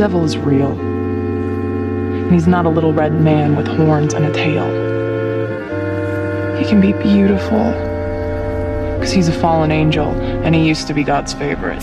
devil is real. And he's not a little red man with horns and a tail. He can be beautiful. Because he's a fallen angel, and he used to be God's favorite.